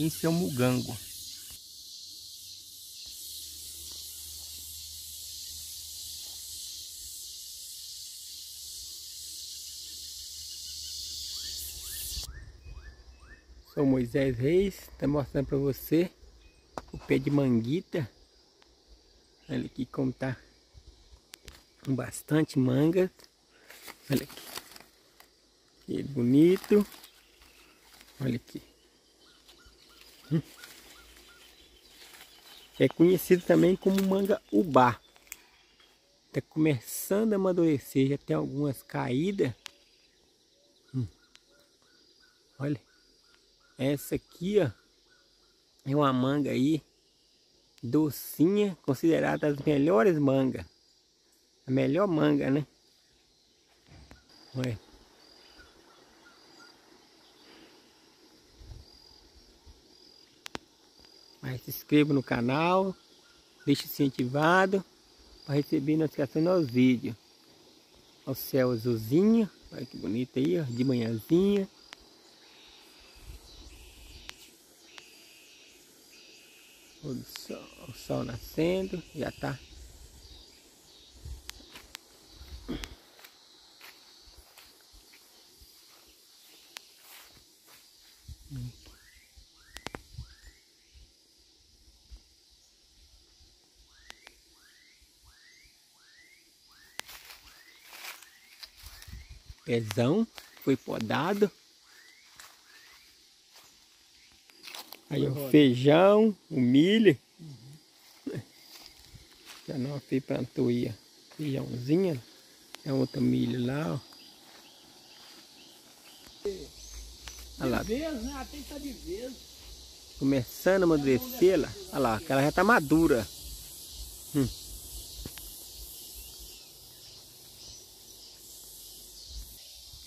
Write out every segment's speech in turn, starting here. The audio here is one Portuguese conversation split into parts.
Esse é o mugango. Sou Moisés Reis, está mostrando para você o pé de manguita. Olha aqui como tá com bastante manga. Olha aqui. Que bonito. Olha aqui. É conhecido também como manga ubá. Está começando a amadurecer, já tem algumas caídas. Hum. Olha. Essa aqui, ó, é uma manga aí, docinha, considerada as melhores mangas. A melhor manga, né? Olha. Se inscreva no canal, deixe incentivado para receber notificação nos vídeos. O céu azulzinho, olha que bonito aí, ó, de manhãzinha. O sol, o sol nascendo, já tá. Pezão, foi podado. Aí o feijão, o milho. Uhum. Já não fez plantou aí, ó. Feijãozinho. É outro milho lá, ó. Olha lá. Né? Começando a amadurecê-la. Olha lá, que ela já tá madura. Hum.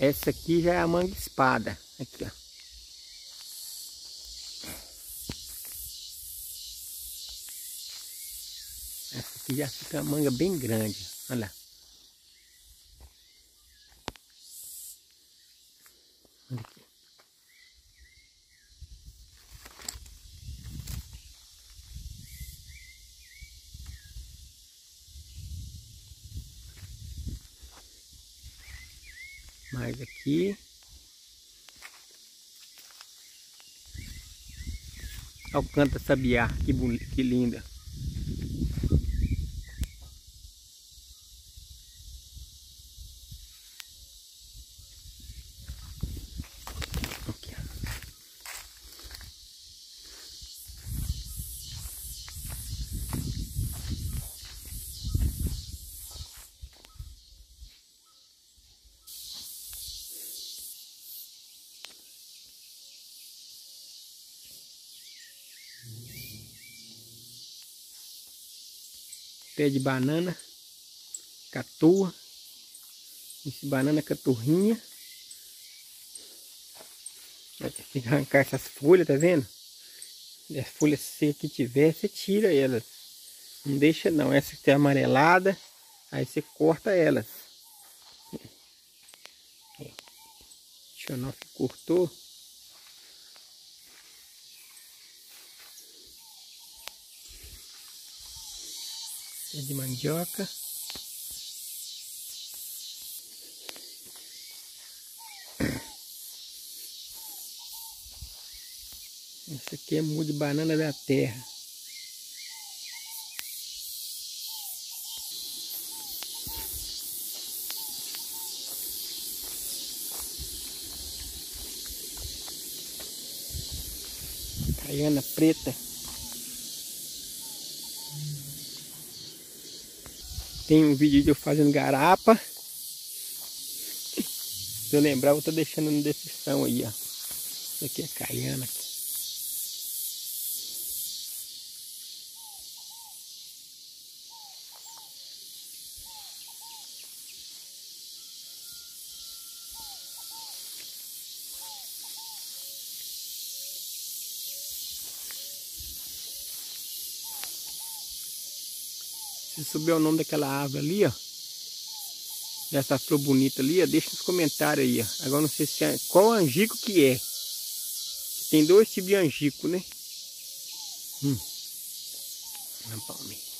Essa aqui já é a manga espada. Aqui, ó. Aqui já fica uma manga bem grande. Olha lá. Mais aqui. Olha o canta sabiá, que, que linda. Pé de banana, catua, esse banana caturrinha. Ter que arrancar essas folhas, tá vendo? E as folhas secas que tiver, você tira elas. Não deixa não, essa que tem amarelada, aí você corta elas. Deixa eu não cortou. De mandioca. Essa aqui é mu de banana da terra. Caiana preta. Tem um vídeo de eu fazendo garapa. Se eu lembrar, eu vou estar deixando na descrição aí, ó. Isso aqui é caiana. Se souber o nome daquela árvore ali, ó. Dessa flor bonita ali, ó. Deixa nos comentários aí, ó. Agora não sei se é, qual angico que é. tem dois tipos de angico, né? Hum. Na palmeira.